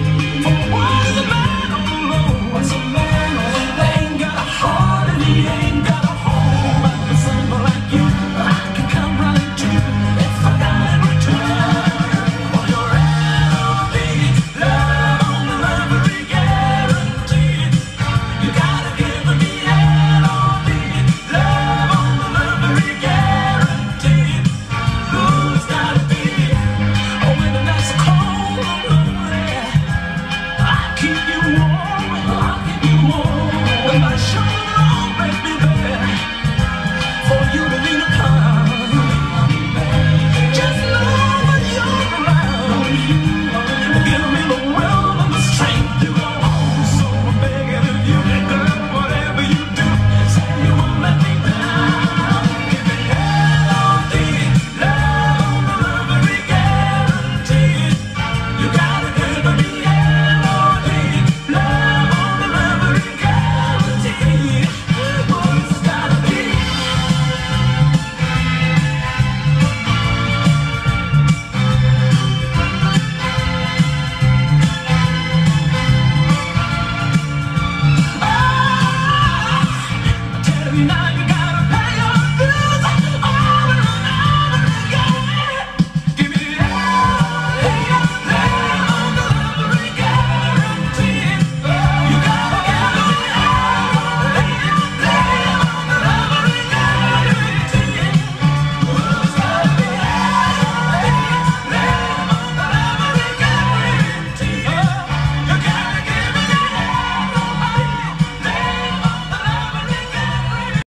for